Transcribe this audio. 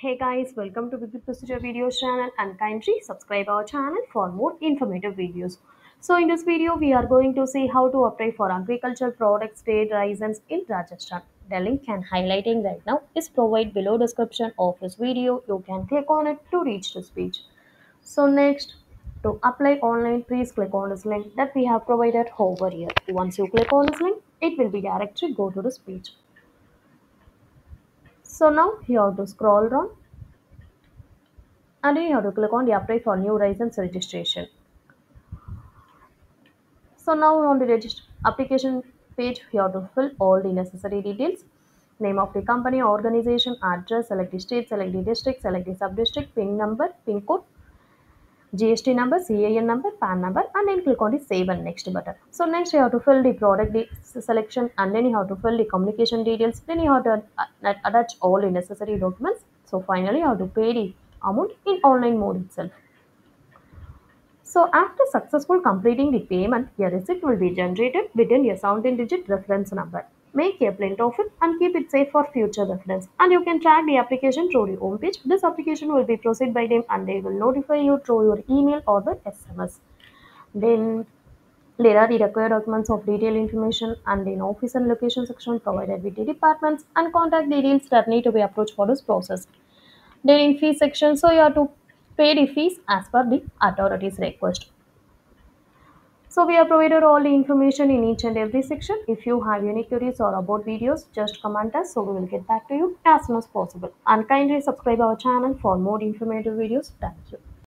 Hey guys, welcome to Wikiprocedure Videos channel and kindly subscribe our channel for more informative videos. So in this video, we are going to see how to apply for agricultural products trade license in Rajasthan. The link and highlighting right now is provided below description of this video. You can click on it to reach this page. So next, to apply online, please click on this link that we have provided over here. Once you click on this link, it will be directly go to this page. So now you have to scroll down and you have to click on the apply for new license registration. So now on the register application page, you have to fill all the necessary details. Name of the company, organization, address, select the state, select the district, select the sub-district, PIN number, PIN code, GST number, CAN number, PAN number, and then click on the save and next button. So next you have to fill the product selection, and then you have to fill the communication details. Then you have to attach all the necessary documents. So finally you have to pay the amount in online mode itself. So after successful completing the payment, a receipt will be generated within your 17-digit reference number. Make a print of it and keep it safe for future reference. And you can track the application through the home page. This application will be processed by them and they will notify you through your email or the SMS. Then there are the required documents of detailed information and in office and location section provided with the departments and contact details that need to be approached for this process. Then in fee section, so you have to pay the fees as per the authorities request. So we have provided all the information in each and every section. If you have any queries or about videos, just comment us so we will get back to you as soon as possible. And kindly subscribe our channel for more informative videos. Thank you.